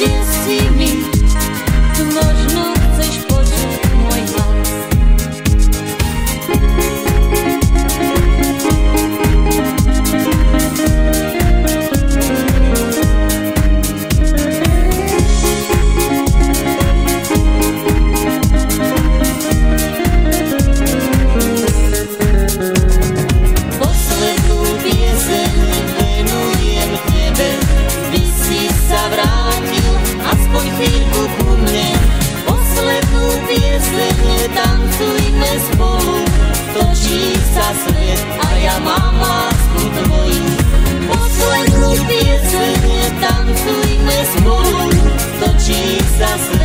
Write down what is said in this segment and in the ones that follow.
gdzie z nimi, mnożno chcesz Lubię, że nie tancuj, my to ci zasłuży.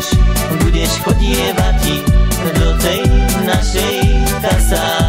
już Budeś chodziewać do tej naszej kasa.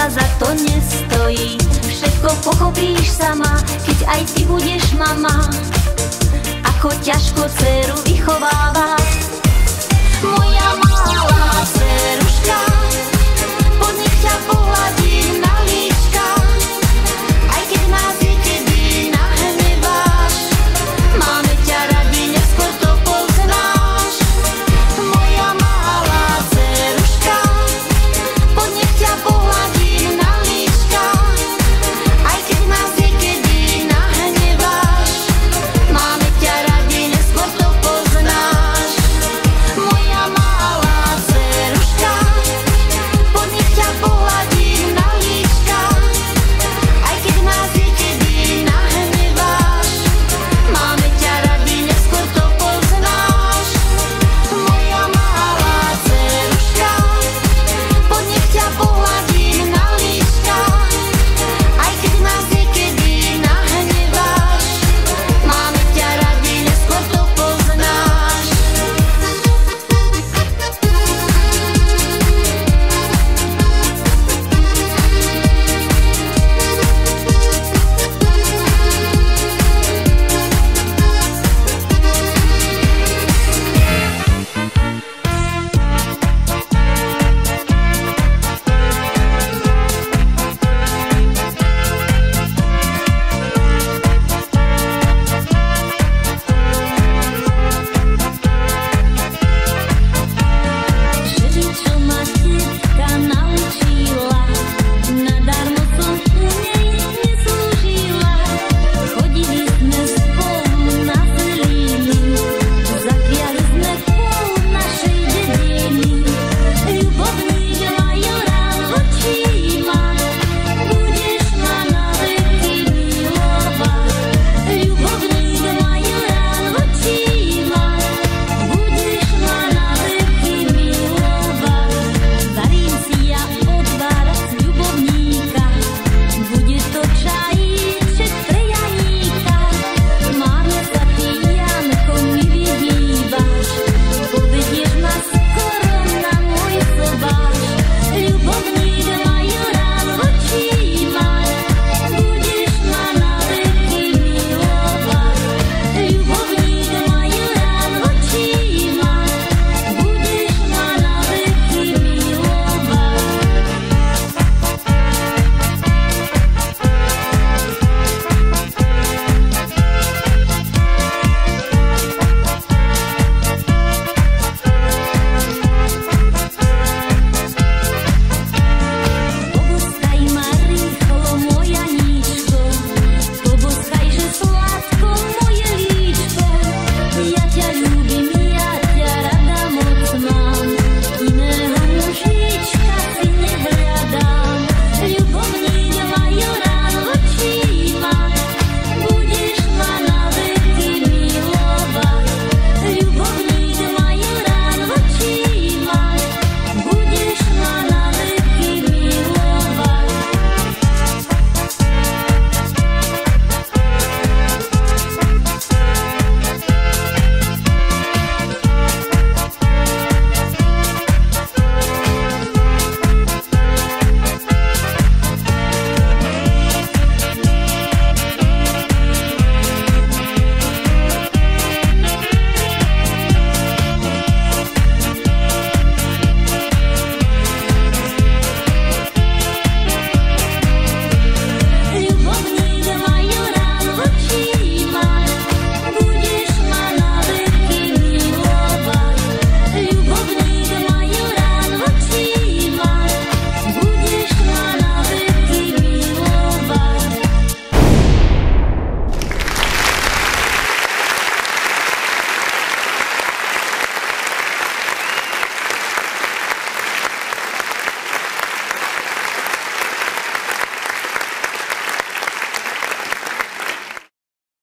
sa za to nestojí. Všetko pochopíš sama, keď aj ty budeš mama. Ako ťažko dceru vychovávať Moja mama